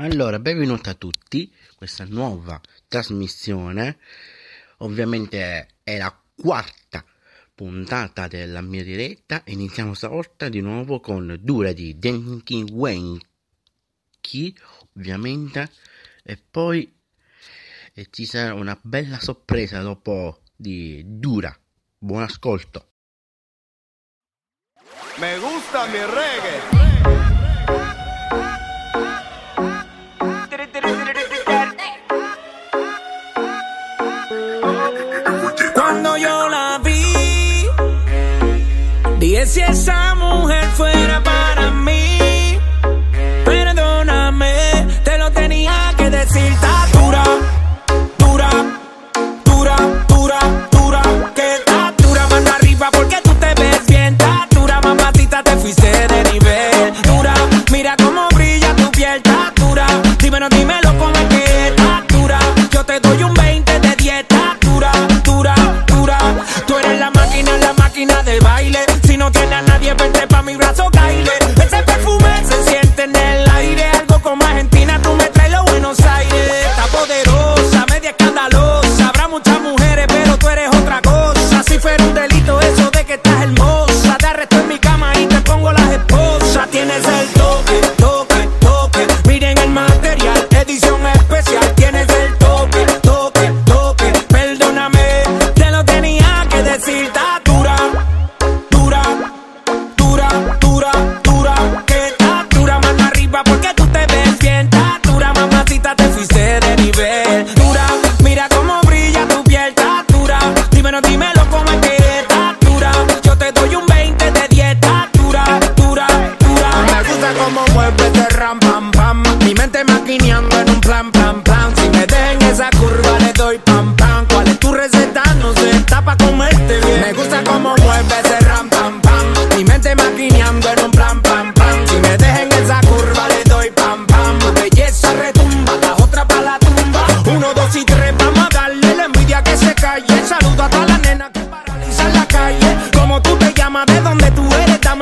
Allora, benvenuti a tutti questa nuova trasmissione. Ovviamente è la quarta puntata della mia diretta. Iniziamo stavolta di nuovo con Dura di Denki Wenki, ovviamente. E poi e ci sarà una bella sorpresa dopo di Dura. Buon ascolto. Me gusta mi reggae. si esa mujer fue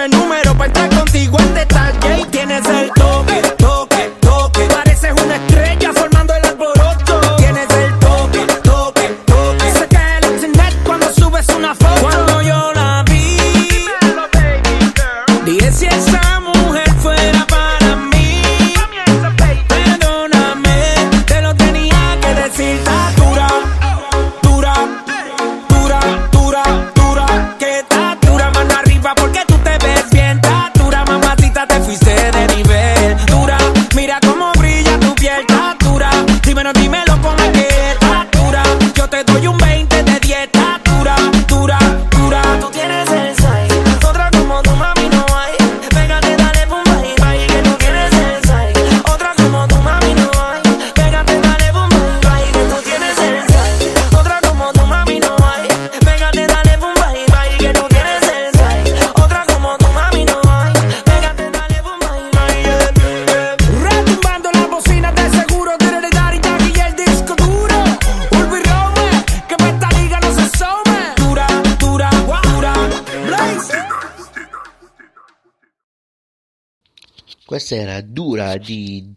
número para estar contigo. Antes Questa era dura di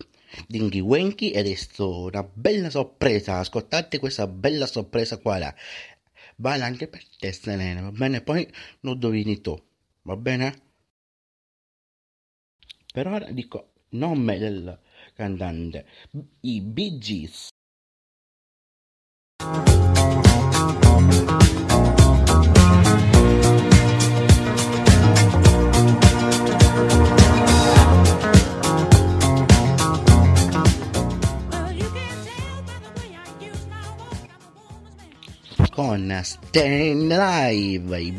Dinky Wenky ed è stata una bella sorpresa. Ascoltate questa bella sorpresa qua là. Vale anche per te, Selena, va bene? Poi lo indovini tu, va bene? Per ora dico nome del cantante, i Bee Gees. Stay Live by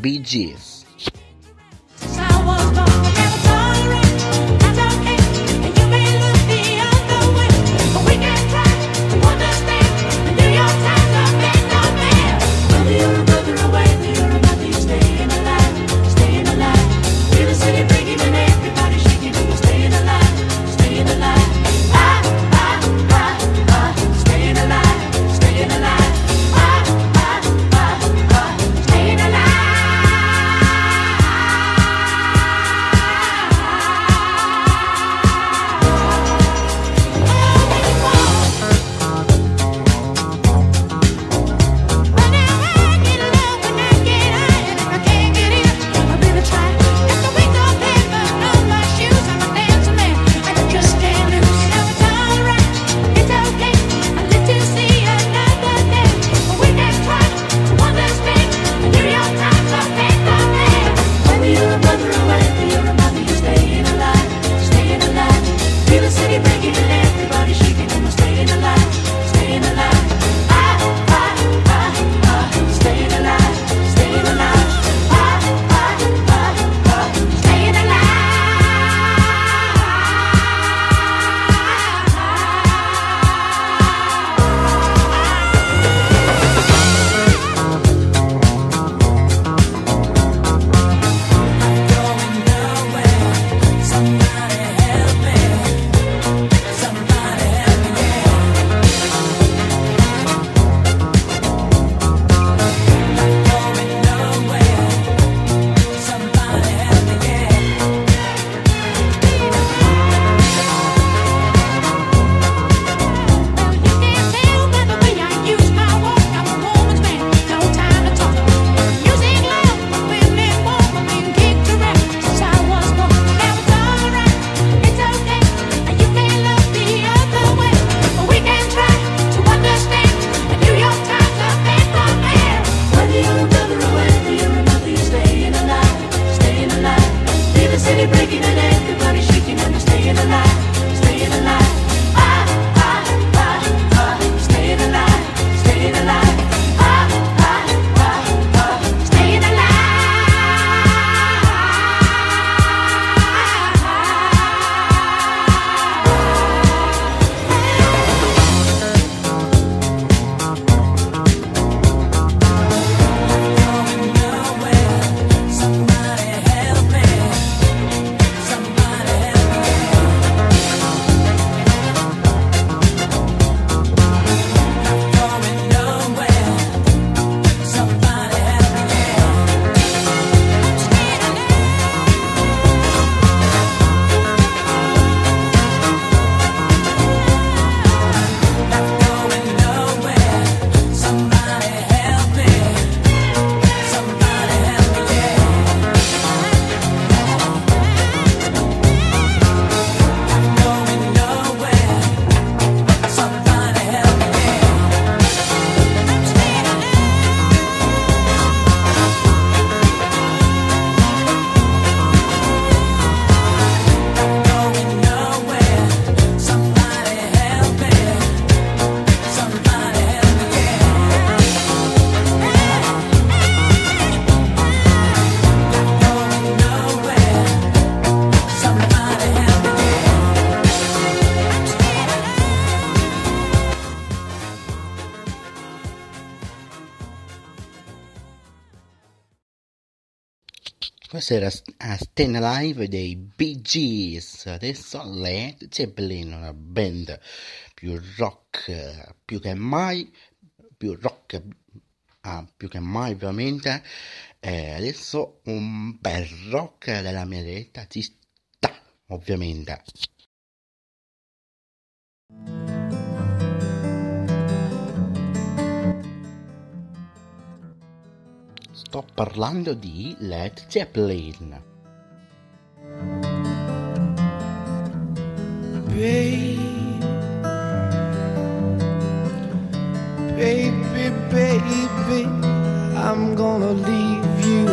Questa era a Stay Alive dei Bee Gees. Adesso Led Zeppelin, una band più rock più che mai, più rock ah, più che mai ovviamente. E adesso un bel rock della mia diretta ci sta, ovviamente. Sto parlando di Led Zeppelin. Baby, baby, baby, I'm gonna leave you.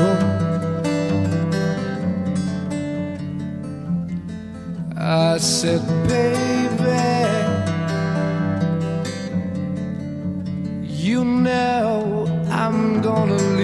I said, baby, you know I'm gonna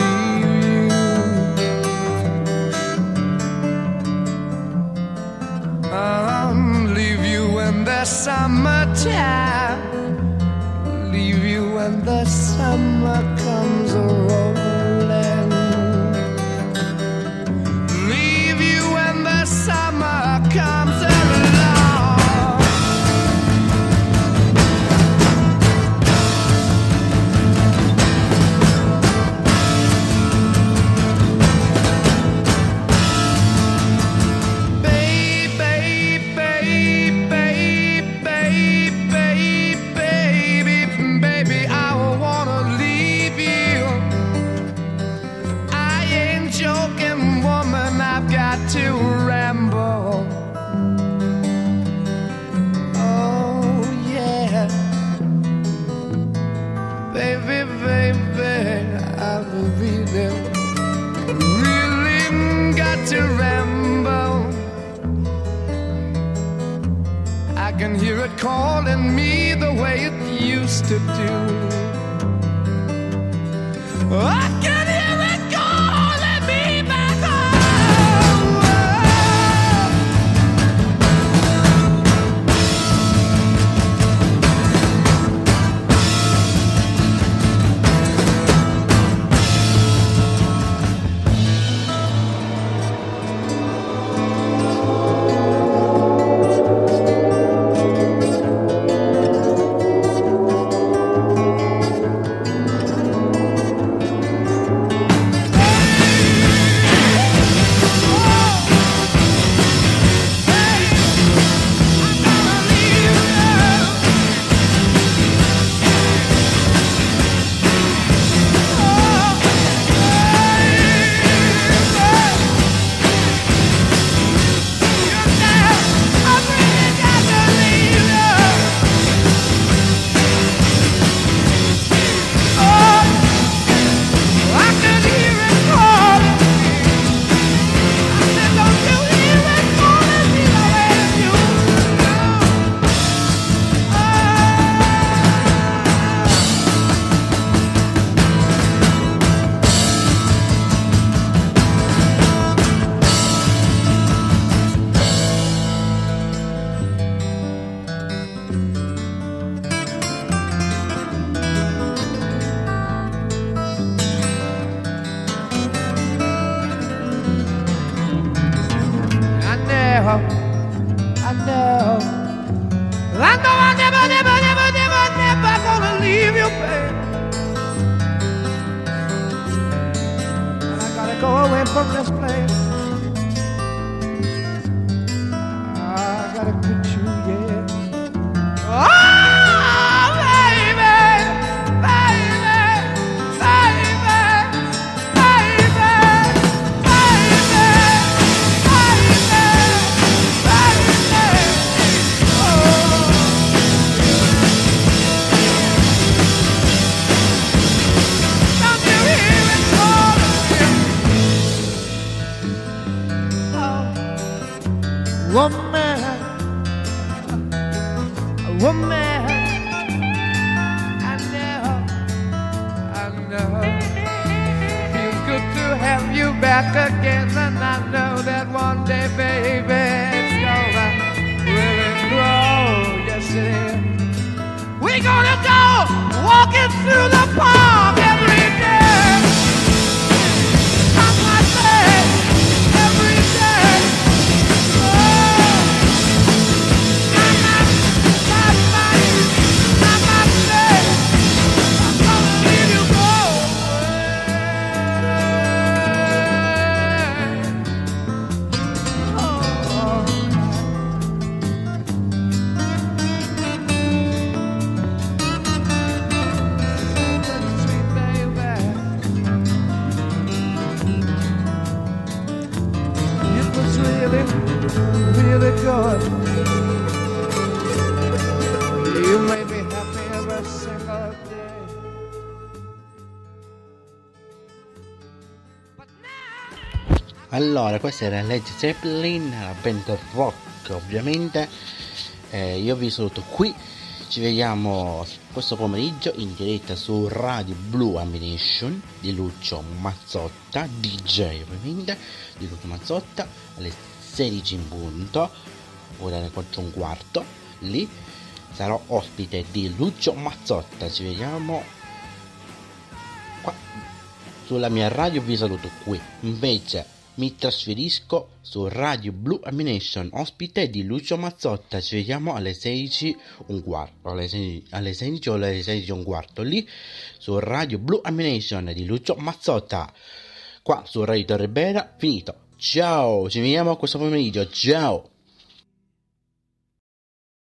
calling me the way it used to do. I know, I know. I know I never, never, never, never, never gonna leave you, babe. I gotta go away from this place. Have you back again, and I know that one day, baby, it's gonna really grow. Yes, it is. We're gonna go walking through the park Allora, questa era Led Zeppelin, la band rock ovviamente. Eh, io vi saluto qui. Ci vediamo questo pomeriggio in diretta su Radio Blue Ammunition di Lucio Mazzotta, DJ ovviamente, di Lucio Mazzotta, alle 16 in punto, ora alle 4 e un quarto. Lì sarò ospite di Lucio Mazzotta. Ci vediamo qua sulla mia radio. Vi saluto qui. Invece mi trasferisco su Radio Blue Ammunition, ospite di Lucio Mazzotta. Ci vediamo alle 16 un quarto, alle 16, alle 16 o alle 16 un quarto lì su Radio Blue Ammunition di Lucio Mazzotta. Qua su Radio Torrebera, finito. Ciao, ci vediamo questo pomeriggio. Ciao.